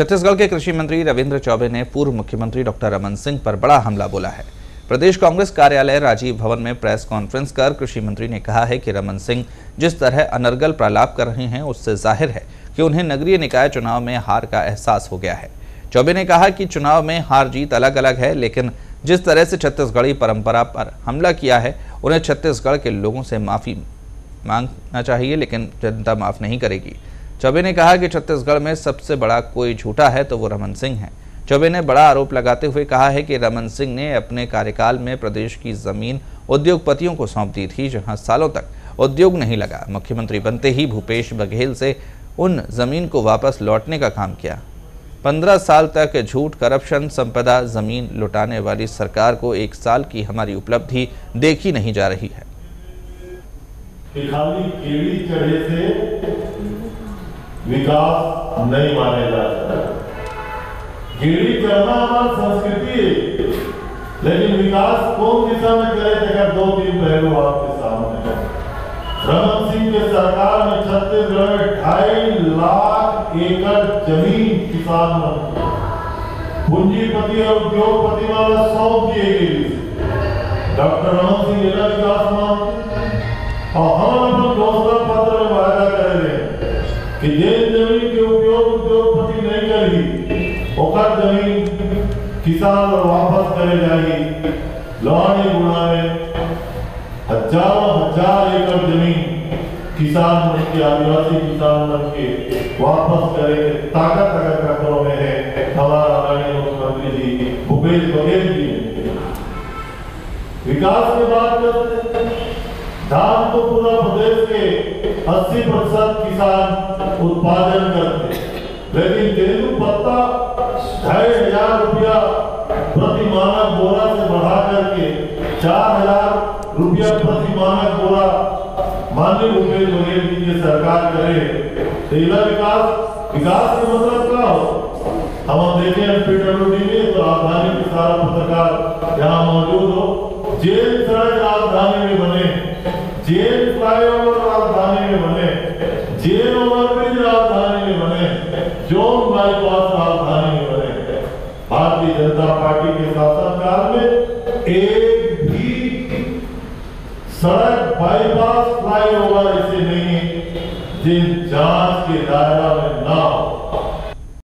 छत्तीसगढ़ के कृषि मंत्री रविंद्र चौबे ने पूर्व मुख्यमंत्री डॉक्टर रमन सिंह पर बड़ा हमला बोला है। प्रदेश कांग्रेस कार्यालय राजीव भवन में प्रेस कॉन्फ्रेंस कर कृषि मंत्री ने कहा है कि रमन सिंह जिस तरह अनर्गल प्रलाप कर रहे हैं, उससे ज़ाहिर है कि उन्हें नगरीय निकाय चुनाव में हार का एहसास हो गया है। चौबे ने कहा कि चुनाव में हार जीत अलग अलग है, लेकिन जिस तरह से छत्तीसगढ़ी परंपरा पर हमला किया है, उन्हें छत्तीसगढ़ के लोगों से माफ़ी मांगना चाहिए, लेकिन जनता माफ़ नहीं करेगी। चौबे ने कहा कि छत्तीसगढ़ में सबसे बड़ा कोई झूठा है तो वो रमन सिंह है। चौबे ने बड़ा आरोप लगाते हुए कहा है कि रमन सिंह ने अपने कार्यकाल में प्रदेश की ज़मीन उद्योगपतियों को सौंप दी थी, जहाँ सालों तक उद्योग नहीं लगा। मुख्यमंत्री बनते ही भूपेश बघेल से उन ज़मीन को वापस लौटने का काम किया। पंद्रह साल तक झूठ, करप्शन, संपदा, ज़मीन लुटाने वाली सरकार को एक साल की हमारी उपलब्धि देखी नहीं जा रही है। विकास नहीं माने जा केड़ी चढ़ना हमारी संस्कृति है। लेकिन विकास कौन दिशा में करे, जगह दो तीन पहलू आपके सामने रमन सिंह के सरकार में छत्तीसगढ़ में ढाई लाख एकड़ ज़मीन किसान पूंजीपति और उद्योगपति वाला सौंप दिए गए डॉक्टर रमन सिंह जिला विकास कि जिन ज़मीन के उपयोग उद्योगपति नहीं करी, ओकर ज़मीन किसान और वापस करे जाएगी लोहानी गुणा में हज़ारों हज़ार एकड़ ज़मीन किसान मन के, आदिवासी किसान मन के वापस करे ताकत अगर कपड़ों में है, हमारा आदरणीय मुख्यमंत्री जी, भूपेश बघेल जी। विकास की बात करते हैं धान तो पूरा प्रदेश के 80 प्रतिशत किसान उत्पादन करते लेकिन तेलू पत्ता ढाई हज़ार रुपया प्रति मानक बोरा से बढ़ा करके चार हज़ार रुपया प्रति मानक बोरा माननीय भूपेश बघेल जी की सरकार करे तेला विकास विकास के मतलब क्या हो? हम देखें एमपीडब्ल्यूडी में तो राजधानी के सारा पत्रकार यहाँ मौजूद हो। जेल सड़क राजधानी में बने जेल फ्लाईओवर राजधानी में बने, जेल ओवरब्रिज राजधानी में बने, जोन बाईपास राजधानी में बने। भारतीय जनता पार्टी के शासनकाल में एक भी सड़क बाईपास फ्लाईओवर ऐसे नहीं है जिन जाँच के दायरा में ना हो।